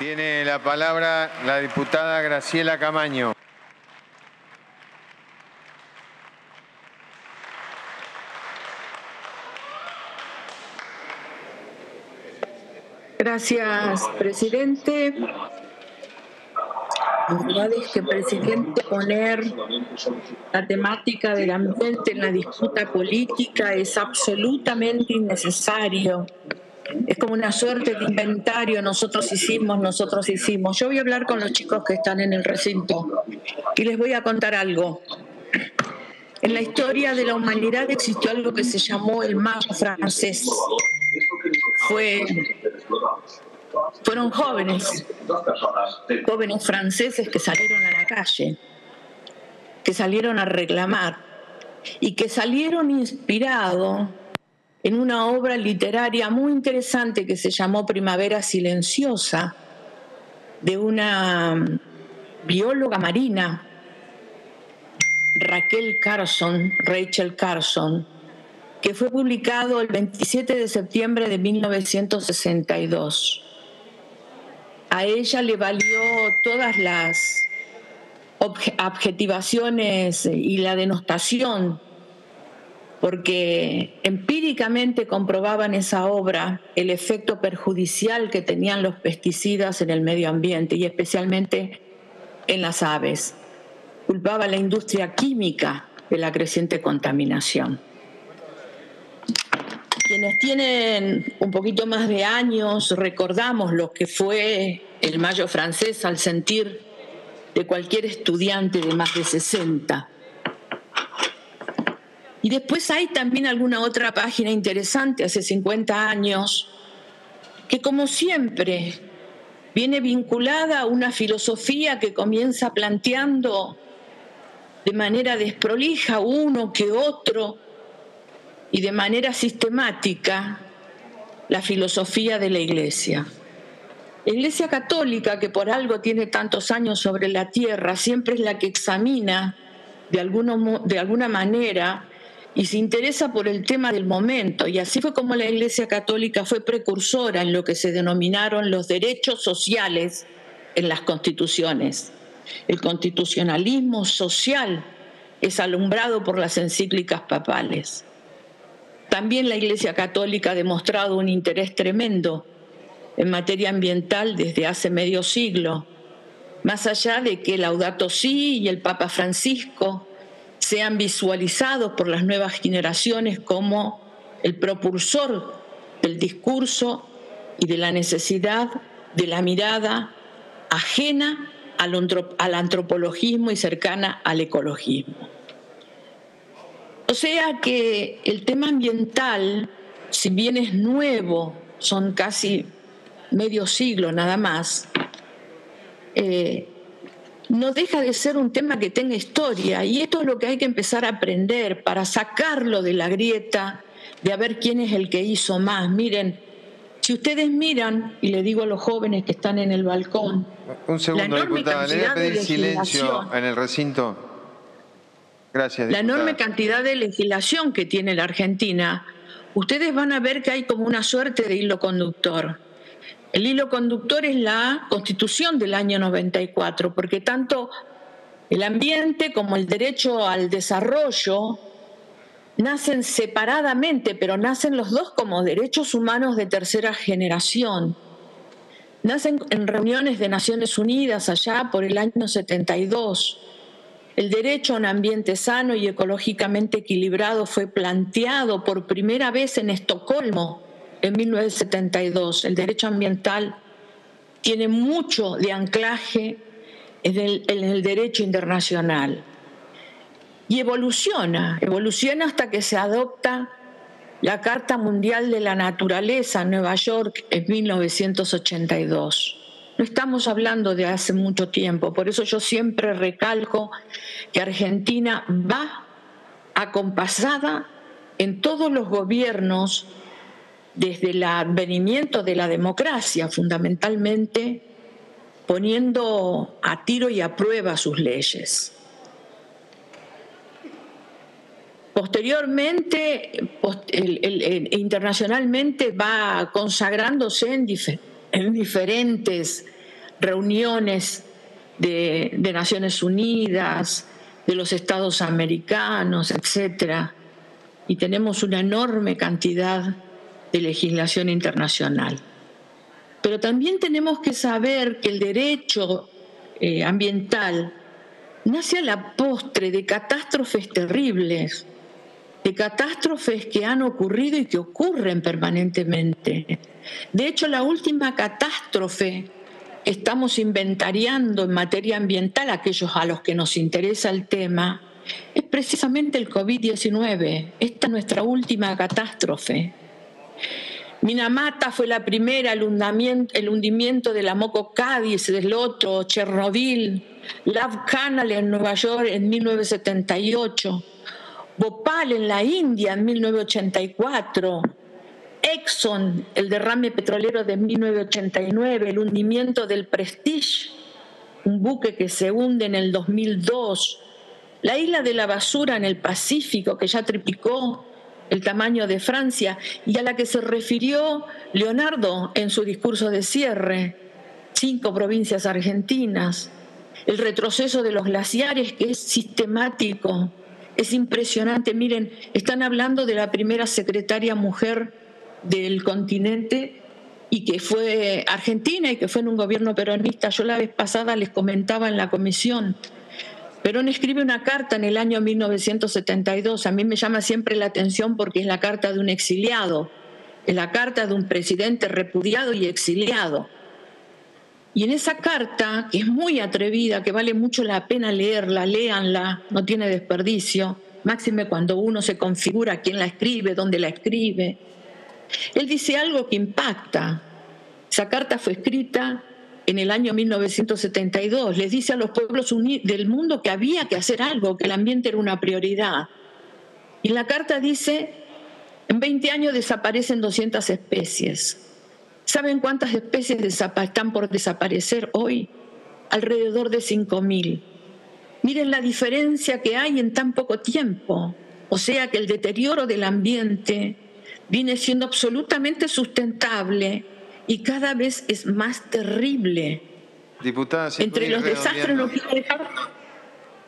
Tiene la palabra la diputada Graciela Camaño. Gracias, presidente. La verdad es que, presidente, poner la temática del ambiente en la disputa política es absolutamente innecesario. Es como una suerte de inventario, nosotros hicimos, nosotros hicimos. Yo voy a hablar con los chicos que están en el recinto y les voy a contar algo. En la historia de la humanidad existió algo que se llamó el mago francés. Fue fueron jóvenes, jóvenes franceses que salieron a la calle, que salieron a reclamar y que salieron inspirados en una obra literaria muy interesante que se llamó Primavera Silenciosa, de una bióloga marina, Raquel Carson, Rachel Carson, que fue publicado el 27 de septiembre de 1962 a ella le valió todas las objetivaciones y la denostación, porque empíricamente comprobaban esa obra el efecto perjudicial que tenían los pesticidas en el medio ambiente y especialmente en las aves. Culpaba a la industria química de la creciente contaminación. Quienes tienen un poquito más de años recordamos lo que fue el Mayo francés al sentir de cualquier estudiante de más de 60. Y después hay también alguna otra página interesante, hace 50 años, que como siempre viene vinculada a una filosofía que comienza planteando de manera desprolija uno que otro y de manera sistemática la filosofía de la Iglesia. La Iglesia Católica, que por algo tiene tantos años sobre la tierra, siempre es la que examina de, de alguna manera y se interesa por el tema del momento. Y así fue como la Iglesia Católica fue precursora en lo que se denominaron los derechos sociales en las constituciones. El constitucionalismo social es alumbrado por las encíclicas papales. También la Iglesia Católica ha demostrado un interés tremendo en materia ambiental desde hace medio siglo, más allá de que Laudato Si y el Papa Francisco sean visualizados por las nuevas generaciones como el propulsor del discurso y de la necesidad de la mirada ajena al antropologismo y cercana al ecologismo. O sea que el tema ambiental, si bien es nuevo, son casi medio siglo nada más, eh, no deja de ser un tema que tenga historia y esto es lo que hay que empezar a aprender para sacarlo de la grieta de a ver quién es el que hizo más. Miren, si ustedes miran, y le digo a los jóvenes que están en el balcón, un segundo, diputada, le voy a pedir silencio en el recinto. Gracias. La enorme cantidad de legislación que tiene la Argentina, ustedes van a ver que hay como una suerte de hilo conductor. El hilo conductor es la constitución del año 94, porque tanto el ambiente como el derecho al desarrollo nacen separadamente, pero nacen los dos como derechos humanos de tercera generación. Nacen en reuniones de Naciones Unidas allá por el año 72 el derecho a un ambiente sano y ecológicamente equilibrado fue planteado por primera vez en Estocolmo en 1972. El derecho ambiental tiene mucho de anclaje en el, derecho internacional y evoluciona, evoluciona hasta que se adopta la Carta Mundial de la Naturaleza en Nueva York en 1982. No estamos hablando de hace mucho tiempo, por eso yo siempre recalco que Argentina va acompasada en todos los gobiernos desde el advenimiento de la democracia, fundamentalmente poniendo a tiro y a prueba sus leyes. Posteriormente, internacionalmente va consagrándose en, en diferentes reuniones de, de Naciones Unidas, de los Estados americanos, etcétera, y tenemos una enorme cantidad de legislación internacional. Pero también tenemos que saber que el derecho eh, ambiental nace a la postre de catástrofes terribles, de catástrofes que han ocurrido y que ocurren permanentemente. De hecho, la última catástrofe que estamos inventariando en materia ambiental, aquellos a los que nos interesa el tema, es precisamente el COVID-19. Esta es nuestra última catástrofe. Minamata fue la primera, el hundimiento, de la Moco Cádiz, del otro, Chernobyl, Love Canal en Nueva York en 1978, Bhopal en la India en 1984, Exxon, el derrame petrolero de 1989, el hundimiento del Prestige, un buque que se hunde en el 2002, la isla de la basura en el Pacífico que ya triplicó el tamaño de Francia y a la que se refirió Leonardo en su discurso de cierre, cinco provincias argentinas, el retroceso de los glaciares que es sistemático, es impresionante. Miren, están hablando de la primera secretaria mujer del continente y que fue argentina y que fue en un gobierno peronista. Yo la vez pasada les comentaba en la comisión Perón escribe una carta en el año 1972. A mí me llama siempre la atención porque es la carta de un exiliado, es la carta de un presidente repudiado y exiliado. Y en esa carta, que es muy atrevida, que vale mucho la pena leerla, léanla, no tiene desperdicio, máxime cuando uno se configura quién la escribe, dónde la escribe, él dice algo que impacta. Esa carta fue escrita en el año 1972. Les dice a los pueblos del mundo que había que hacer algo, que el ambiente era una prioridad. Y la carta dice, en 20 años desaparecen 200 especies. ¿Saben cuántas especies están por desaparecer hoy? Alrededor de 5.000. Miren la diferencia que hay en tan poco tiempo. O sea que el deterioro del ambiente viene siendo absolutamente sustentable y cada vez es más terrible. Diputada, Entre los desastres no quiero, dejar,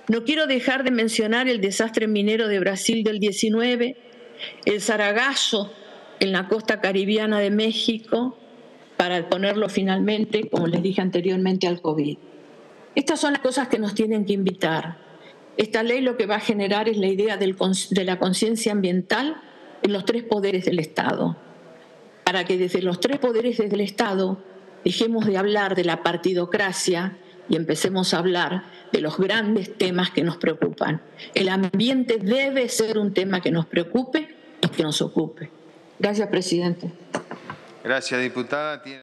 no quiero dejar de mencionar el desastre minero de Brasil del 19, el Saragazo en la costa caribiana de México, para ponerlo finalmente, como les dije anteriormente, al COVID. Estas son las cosas que nos tienen que invitar. Esta ley lo que va a generar es la idea de la conciencia ambiental en los tres poderes del Estado para que desde los tres poderes del Estado dejemos de hablar de la partidocracia y empecemos a hablar de los grandes temas que nos preocupan. El ambiente debe ser un tema que nos preocupe y que nos ocupe. Gracias, presidente. Gracias, diputada.